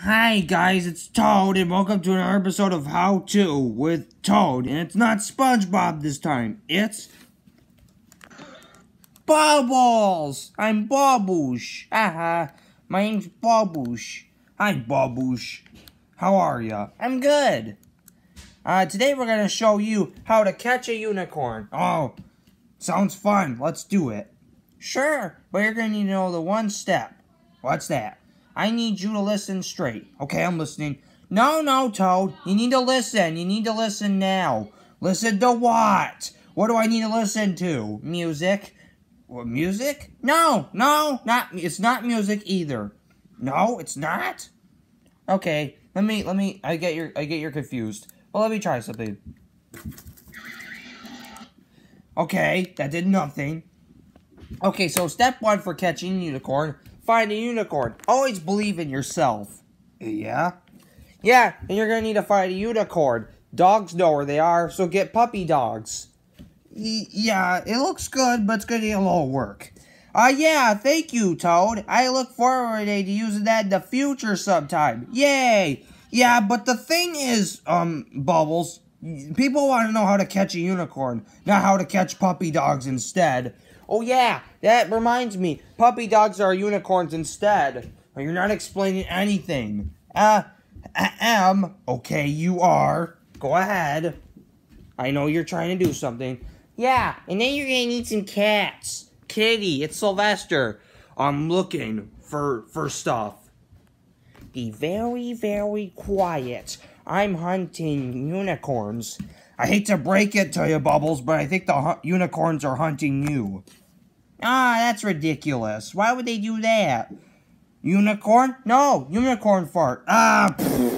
Hi guys, it's Toad, and welcome to another episode of How To with Toad. And it's not SpongeBob this time, it's... Bubbles! I'm Boboosh. Haha, my name's Boboosh. Hi, Boboosh. How are ya? I'm good. Uh, today we're gonna show you how to catch a unicorn. Oh, sounds fun. Let's do it. Sure, but you're gonna need to know the one step. What's that? I need you to listen straight. Okay, I'm listening. No, no, Toad. You need to listen. You need to listen now. Listen to what? What do I need to listen to? Music? What, music? No, no, not. It's not music either. No, it's not. Okay, let me, let me. I get your, I get you're confused. Well, let me try something. Okay, that did nothing. Okay, so step one for catching unicorn find a unicorn. Always believe in yourself. Yeah? Yeah, and you're gonna need to find a unicorn. Dogs know where they are, so get puppy dogs. Y yeah, it looks good, but it's gonna need a little work. Uh, yeah, thank you, Toad. I look forward to using that in the future sometime. Yay! Yeah, but the thing is, um, Bubbles, people want to know how to catch a unicorn, not how to catch puppy dogs instead. Oh yeah, that reminds me. Puppy dogs are unicorns instead. You're not explaining anything. Uh, I am. Okay, you are. Go ahead. I know you're trying to do something. Yeah, and then you're gonna need some cats. Kitty, it's Sylvester. I'm looking for for stuff. Be very, very quiet. I'm hunting unicorns. I hate to break it to you, Bubbles, but I think the unicorns are hunting you. Ah, that's ridiculous. Why would they do that? Unicorn? No, unicorn fart. Ah, pfft.